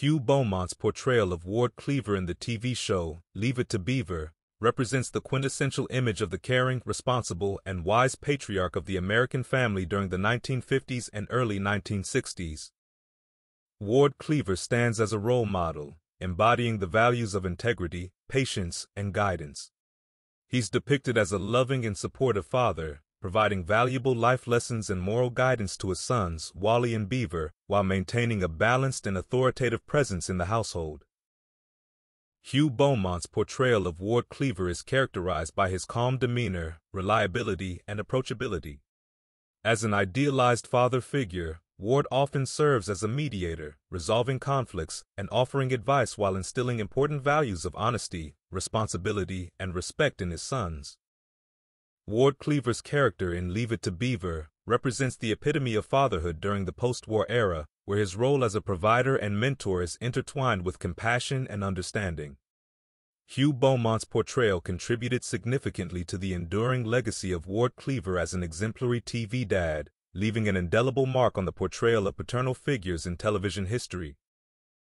Hugh Beaumont's portrayal of Ward Cleaver in the TV show Leave It to Beaver represents the quintessential image of the caring, responsible, and wise patriarch of the American family during the 1950s and early 1960s. Ward Cleaver stands as a role model, embodying the values of integrity, patience, and guidance. He's depicted as a loving and supportive father, providing valuable life lessons and moral guidance to his sons, Wally and Beaver, while maintaining a balanced and authoritative presence in the household. Hugh Beaumont's portrayal of Ward Cleaver is characterized by his calm demeanor, reliability, and approachability. As an idealized father figure, Ward often serves as a mediator, resolving conflicts and offering advice while instilling important values of honesty, responsibility, and respect in his sons. Ward Cleaver's character in Leave It to Beaver represents the epitome of fatherhood during the post-war era, where his role as a provider and mentor is intertwined with compassion and understanding. Hugh Beaumont's portrayal contributed significantly to the enduring legacy of Ward Cleaver as an exemplary TV dad, leaving an indelible mark on the portrayal of paternal figures in television history.